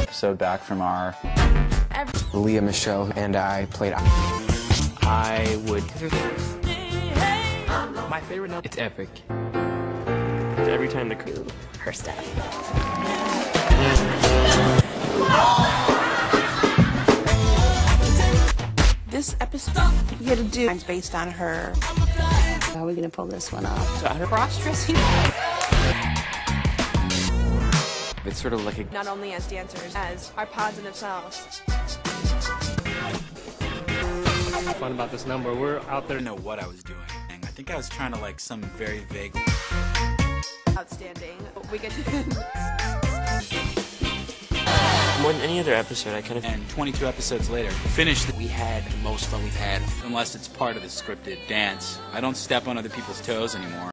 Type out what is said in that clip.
episode back from our Lea Michele and I played. I would. My favorite note. It's epic. Every time the crew. her stuff. This episode we had to do is based on her. How are we gonna pull this one off? Cross-dressing. It's sort of like a. not only as dancers, as our positive selves. fun about this number. We're out there. I know what I was doing. I think I was trying to like some very vague. Outstanding. We get More than any other episode, I kind of And 22 episodes later, finished. We had the most fun we've had, unless it's part of the scripted dance. I don't step on other people's toes anymore.